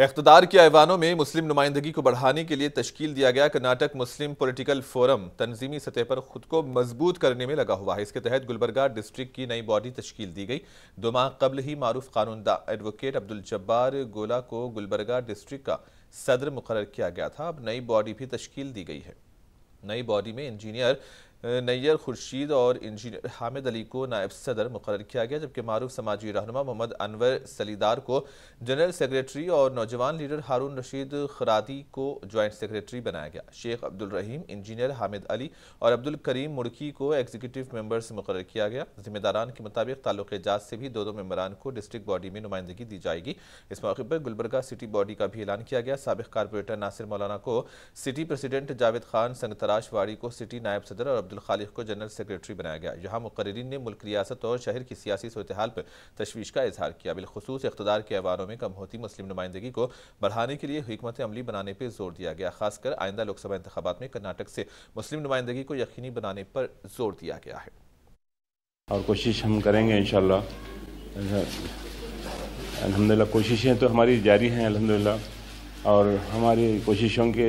इकतदार के ऐवानों में मुस्लिम नुमाइंदगी को बढ़ाने के लिए तश्कील दिया गया कर्नाटक मुस्लिम पॉलिटिकल फोरम तनजीमी सतह पर खुद को मज़बूत करने में लगा हुआ है। इसके तहत गुलबर्गा डिस्ट्रिक्ट की नई बॉडी तश्कील दी गई। दो माह कबल ही मारूफ कानूनदा एडवोकेट अब्दुल जब्बार गोला को गुलबर्गा डिस्ट्रिक्ट का सदर मुकर किया गया था। अब नई बॉडी भी तश्कील दी गई है। नई बॉडी में इंजीनियर नैयर खुर्शीद और इंजीनियर हामिद अली को नायब सदर मुकर किया गया, जबकि मारूफ समाजी रहनुमा मोहम्मद अनवर सलीदार को जनरल सेक्रेटरी और नौजवान लीडर हारून रशीद खरादी को जॉइंट सेक्रेटरी बनाया गया। शेख अब्दुल रहीम, इंजीनियर हामिद अली और अब्दुल करीम मुड़की को एग्जीक्यूटिव मेंबर्स मुकर किया गया। जिम्मेदारान के मुताबिक ताल्लुक एजाज से भी दो दो मेम्बरान को डिस्ट्रिक्ट बॉडी में नुमाइंदगी दी जाएगी। इस मौके पर गुलबर्गा सिटी बॉडी का भी ऐलान किया गया। सबक कारपोरेटर नासिर मौलाना को सिटी प्रेसिडेंट जावेद खान संगतराश वाड़ी को सिटी नायब सदर और अब्दुल को जनरल सेक्रेटरी बनाया गया। यहाँ मुकर्रीन ने मुल्क रियासत और शहर की सियासी सूरत हाल पर तशवीश का इजहार किया। बिलखसूस इकतदार के अवारों में कम होती मुस्लिम नुमाइंदगी को बढ़ाने के लिए हमत अमली बनाने पर ज़ोर दिया गया। खासकर आइंदा लोकसभा इंतबात में कर्नाटक से मुस्लिम नुमाइंदगी को यकीनी बनाने पर ज़ोर दिया गया है। और कोशिश हम करेंगे इन अलहमदिल्ला कोशिशें तो हमारी जारी हैं अलहमदिल्ला और हमारी कोशिशों के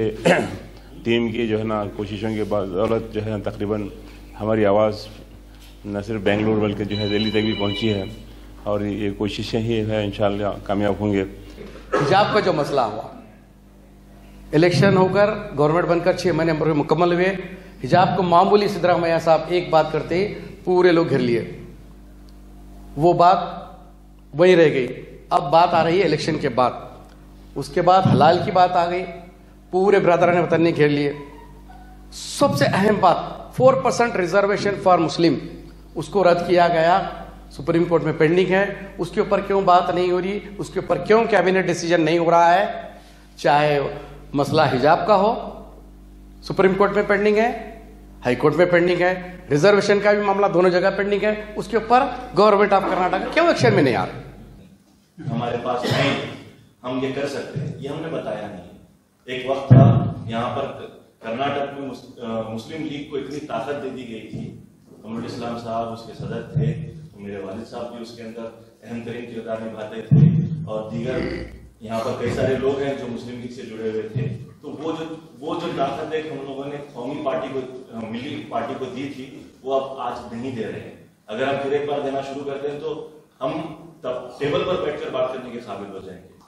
टीम की जो है ना कोशिशों के बदौलत जो है तकरीबन हमारी आवाज़ न सिर्फ़ बेंगलुरु बल्कि जो है दिल्ली तक भी पहुँची है और ये कोशिशें ही है इन कामयाब होंगे। हिजाब का जो मसला हुआ, इलेक्शन होकर गवर्नमेंट बनकर छह महीने मुकम्मल हुए। हिजाब को मामूली सिद्धरामैया साहब एक बात करते, पूरे लोग घिर लिए। वो बात वही रह गई। अब बात आ रही है इलेक्शन के बाद। उसके बाद हलाल की बात आ गई। पूरे ब्रदर ने वतन घेर लिए। सबसे अहम बात four percent reservation for Muslim. उसको रद्द किया गया, सुप्रीम कोर्ट में पेंडिंग है। उसके ऊपर क्यों बात नहीं हो रही? उसके ऊपर क्यों कैबिनेट डिसीज़न नहीं हो रहा है? चाहे मसला हिजाब का हो, सुप्रीम कोर्ट में पेंडिंग है हाई कोर्ट में पेंडिंग है। रिजर्वेशन का भी मामला दोनों जगह पेंडिंग है। उसके ऊपर गवर्नमेंट ऑफ़ कर्नाटक क्यों एक्शन में नहीं आ रहे? हमारे पास नहीं। हम ये कर सकते हैं। ये हमने बताया नहीं। एक वक्त था, यहाँ पर कर्नाटक में मुस्लिम लीग को इतनी ताकत दे दी गई थी। कमरुल इस्लाम साहब उसके सदर थे, मेरे वालिद साहब भी उसके अंदर अहम तरीन किरदार निभाते थे और दीगर यहाँ पर कई सारे लोग हैं जो मुस्लिम लीग से जुड़े हुए थे। तो वो जो वो जो ताकत है हम लोगों ने कौमी पार्टी को मिली, पार्टी को दी थी, वो अब आज नहीं दे रहे हैं। अगर हम फिर एक बार देना शुरू करते हैं तो हम तब टेबल पर बैठकर बात करने के साबित हो जाएँगे।